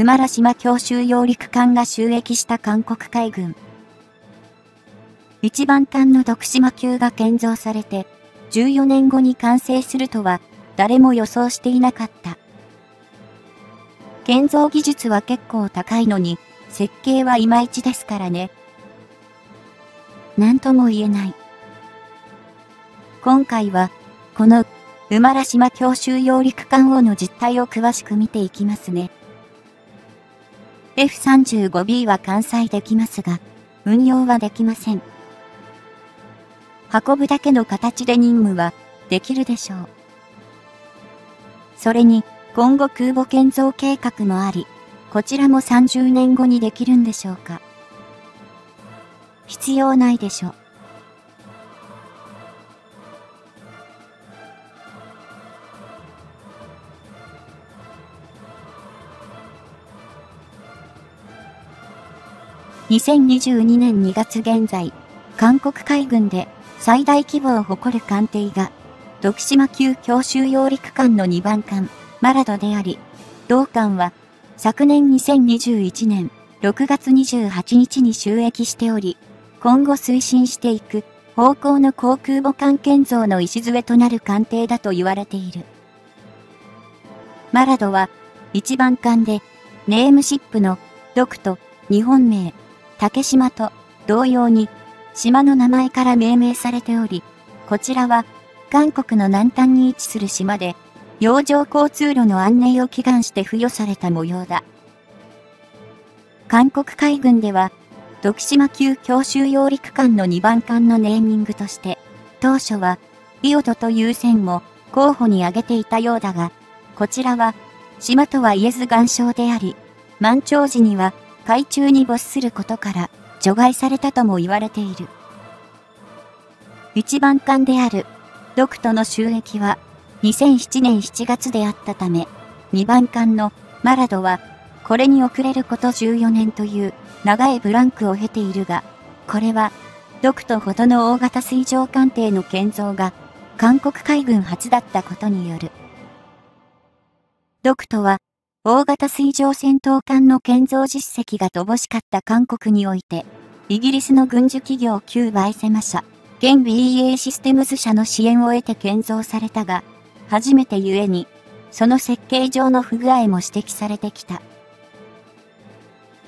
馬良島強襲揚陸艦が収益した韓国海軍。一番艦の徳島級が建造されて、14年後に完成するとは、誰も予想していなかった。建造技術は結構高いのに、設計はいまいちですからね。なんとも言えない。今回は、この、馬良島強襲揚陸艦王の実態を詳しく見ていきますね。F35B は完済できますが、運用はできません。運ぶだけの形で任務はできるでしょう。それに、今後空母建造計画もあり、こちらも30年後にできるんでしょうか。必要ないでしょう。2022年2月現在、韓国海軍で最大規模を誇る艦艇が、徳島級強襲揚陸艦の2番艦、マラドであり、同艦は昨年2021年6月28日に収益しており、今後推進していく方向の航空母艦建造の礎となる艦艇だと言われている。マラドは一番艦でネームシップのドクと日本名竹島と同様に島の名前から命名されており、こちらは韓国の南端に位置する島で、洋上交通路の安寧を祈願して付与された模様だ。韓国海軍では、徳島級強襲揚陸艦の2番艦のネーミングとして、当初は、イオトという線も候補に挙げていたようだが、こちらは、島とは言えず岩礁であり、満潮時には海中に没することから除外されたとも言われている。一番艦であるドクトの収益は2007年7月であったため、2番艦のマラドはこれに遅れること14年という長いブランクを経ているが、これはドクトほどの大型水上艦艇の建造が韓国海軍初だったことによる。ドクトは大型水上戦闘艦の建造実績が乏しかった韓国において、イギリスの軍需企業旧バイセマ社、現 BEA システムズ社の支援を得て建造されたが、初めてゆえに、その設計上の不具合も指摘されてきた。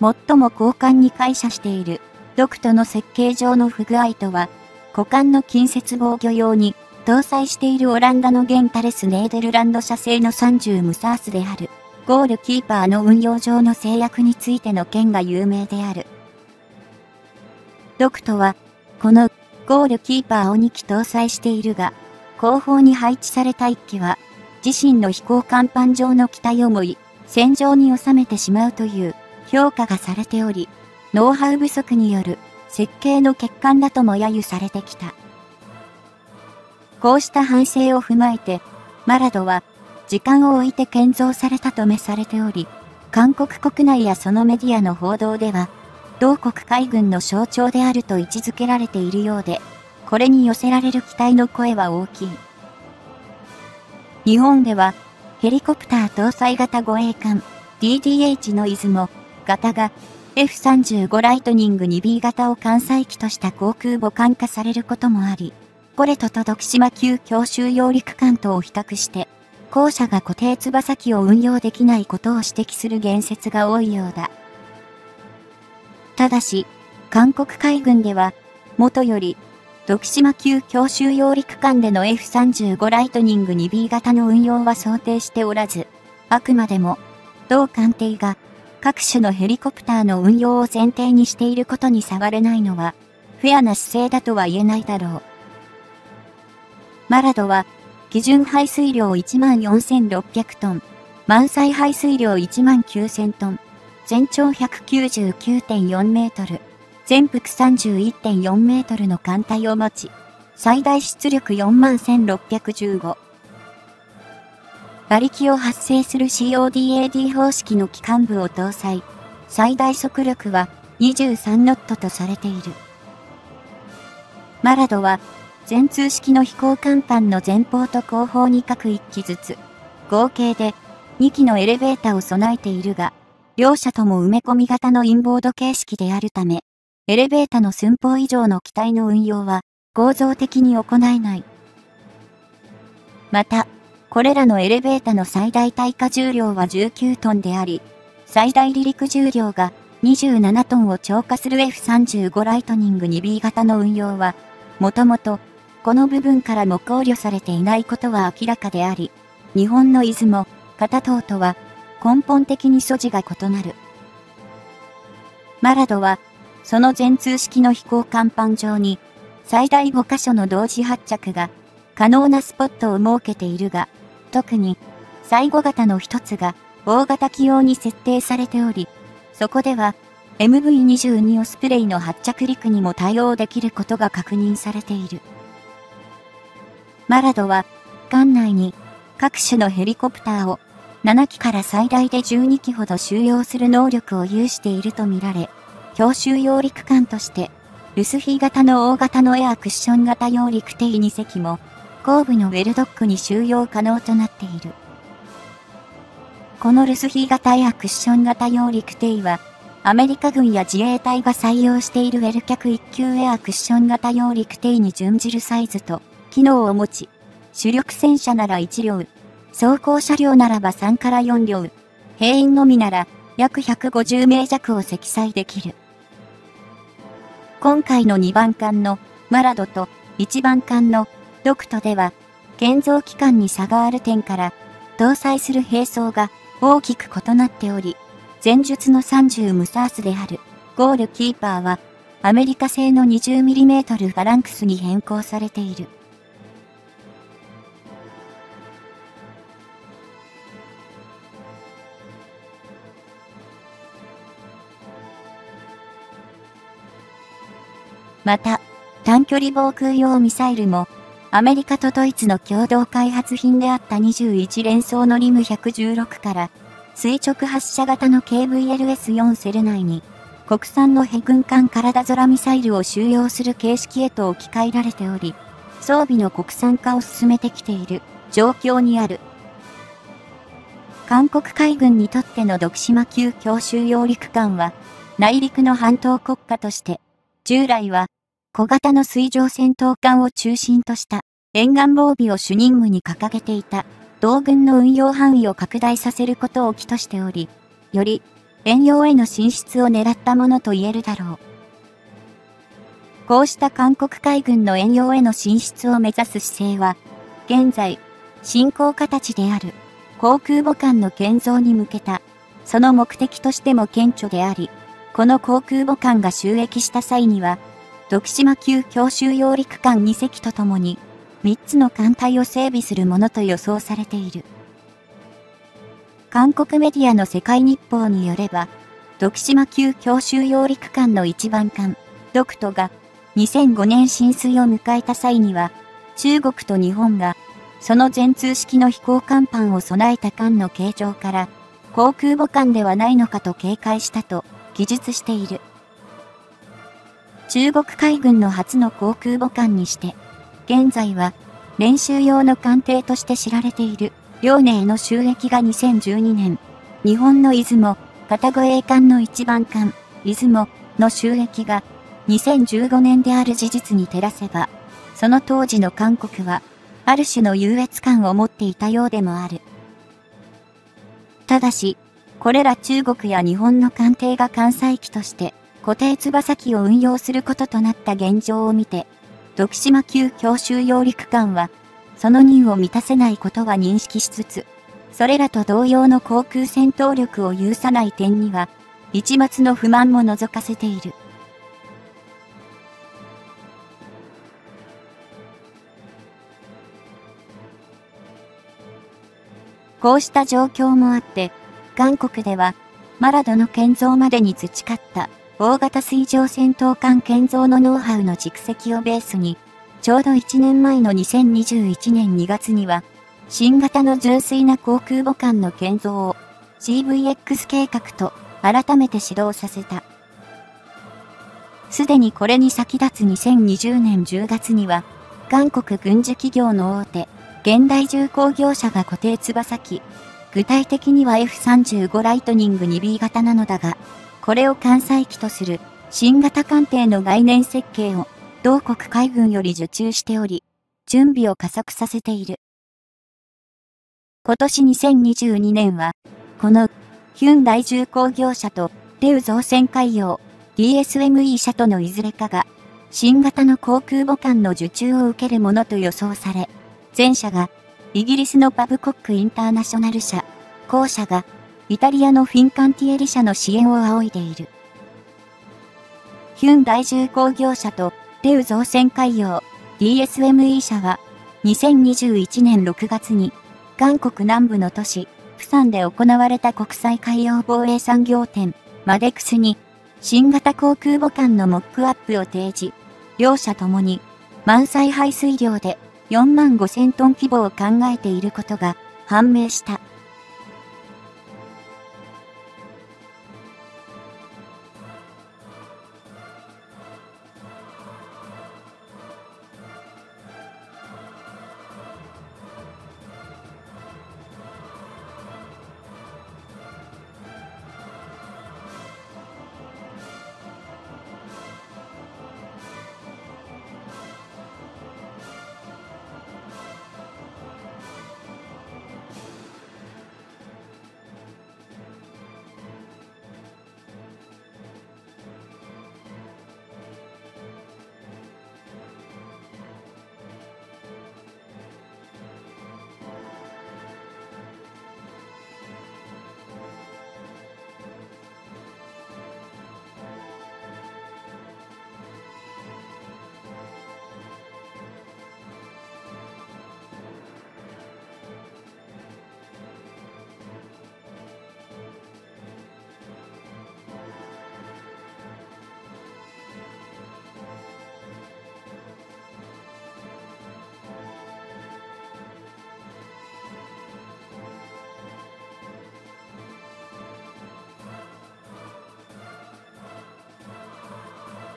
最も交換に解釈している、ドクトの設計上の不具合とは、股間の近接防御用に搭載しているオランダのゲンタレス・ネーデルランド社製の30ムサースである。ゴールキーパーの運用上の制約についての件が有名である。ドクトは、このゴールキーパーを2機搭載しているが、後方に配置された1機は、自身の飛行甲板上の機体をもい、戦場に収めてしまうという評価がされており、ノウハウ不足による設計の欠陥だとも揶揄されてきた。こうした反省を踏まえて、マラドは時間を置いて建造されたと召されており、韓国国内やそのメディアの報道では、同国海軍の象徴であると位置づけられているようで、これに寄せられる期待の声は大きい。日本では、ヘリコプター搭載型護衛艦 DDH の出雲型が F35 ライトニング 2B 型を艦載機とした航空母艦化されることもあり、これとと徳島級強襲揚陸艦とを比較して、後者が固定翼機を運用できないことを指摘する言説が多いようだ。ただし、韓国海軍では、元より、徳島級強襲揚陸艦での F35 ライトニング 2B 型の運用は想定しておらず、あくまでも、同艦艇が各種のヘリコプターの運用を前提にしていることに触れないのは、フェアな姿勢だとは言えないだろう。マラドは、基準排水量14,600トン、満載排水量19,000トン、全長199.4メートル、全幅31.4メートルの艦隊を持ち、最大出力41,615。馬力を発生する CODAD 方式の機関部を搭載、最大速力は23ノットとされている。マラドは全通式の飛行甲板の前方と後方に各1機ずつ、合計で2機のエレベーターを備えているが、両者とも埋め込み型のインボード形式であるため、エレベーターの寸法以上の機体の運用は構造的に行えない。また、これらのエレベーターの最大耐荷重量は19トンであり、最大離陸重量が27トンを超過する F35 ライトニング 2B 型の運用は、もともと、この部分からも考慮されていないことは明らかであり、日本の出雲、片島とは、根本的に素地が異なる。マラドは、その全通式の飛行甲板上に、最大5箇所の同時発着が可能なスポットを設けているが、特に最後型の一つが大型機用に設定されており、そこでは MV22 オスプレイの発着陸にも対応できることが確認されている。マラドは、館内に各種のヘリコプターを7機から最大で12機ほど収容する能力を有しているとみられ、強襲揚陸艦として、ルスフィ型の大型のエアクッション型揚陸艇2隻も、後部のウェルドックに収容可能となっている。このルスヒー型やクッション型揚陸艇は、アメリカ軍や自衛隊が採用しているウェル脚1級エアクッション型揚陸艇に準じるサイズと機能を持ち、主力戦車なら1両、装甲車両ならば3から4両、兵員のみなら約150名弱を積載できる。今回の2番艦のマラドと1番艦のドクトでは、建造期間に差がある点から、搭載する兵装が大きく異なっており、前述の30ムサースであるゴールキーパーはアメリカ製の 20mm ファランクスに変更されている。また、短距離防空用ミサイルもアメリカとドイツの共同開発品であった21連装のリム116から垂直発射型の KVLS4 セル内に国産のヘ軍艦体空ミサイルを収容する形式へと置き換えられており、装備の国産化を進めてきている状況にある。韓国海軍にとっての独島級強襲揚陸艦は、内陸の半島国家として、従来は小型の水上戦闘艦を中心とした沿岸防備を主任務に掲げていた同軍の運用範囲を拡大させることを起としており、より遠洋への進出を狙ったものと言えるだろう。こうした韓国海軍の遠洋への進出を目指す姿勢は、現在、進行形である航空母艦の建造に向けた、その目的としても顕著であり、この航空母艦が収益した際には、徳島級強襲揚陸艦2隻とともに、3つの艦隊を整備するものと予想されている。韓国メディアの世界日報によれば、徳島級強襲揚陸艦の一番艦、ドクトが2005年浸水を迎えた際には、中国と日本が、その全通式の飛行甲板を備えた艦の形状から、航空母艦ではないのかと警戒したと記述している。中国海軍の初の航空母艦にして、現在は練習用の艦艇として知られている遼寧の収益が2012年、日本の出雲、片護衛艦の一番艦、出雲の収益が2015年である事実に照らせば、その当時の韓国は、ある種の優越感を持っていたようでもある。ただし、これら中国や日本の艦艇が艦載機として固定翼機を運用することとなった現状を見て、徳島級強襲揚陸艦は、その任を満たせないことは認識しつつ、それらと同様の航空戦闘力を有さない点には、一末の不満も覗かせている。こうした状況もあって、韓国では、マラドの建造までに培った大型水上戦闘艦建造のノウハウの蓄積をベースに、ちょうど1年前の2021年2月には、新型の純粋な航空母艦の建造を CVX 計画と改めて始動させた。すでにこれに先立つ2020年10月には、韓国軍需企業の大手、現代重工業者が固定翼機具体的には F35 ライトニング 2B 型なのだが、これを艦載機とする新型艦艇の概念設計を同国海軍より受注しており、準備を加速させている。今年2022年は、このヒュン大重工業社とレウ造船海洋 DSME 社とのいずれかが新型の航空母艦の受注を受けるものと予想され、前者がイギリスのパブコックインターナショナル社、後者がイタリアのフィンカンティエリ社の支援を仰いでいる。ヒュン大重工業社とレウ造船海洋 DSME 社は2021年6月に韓国南部の都市、プサンで行われた国際海洋防衛産業展、マデクスに、新型航空母艦のモックアップを提示。両者ともに、満載排水量で4万5千トン規模を考えていることが判明した。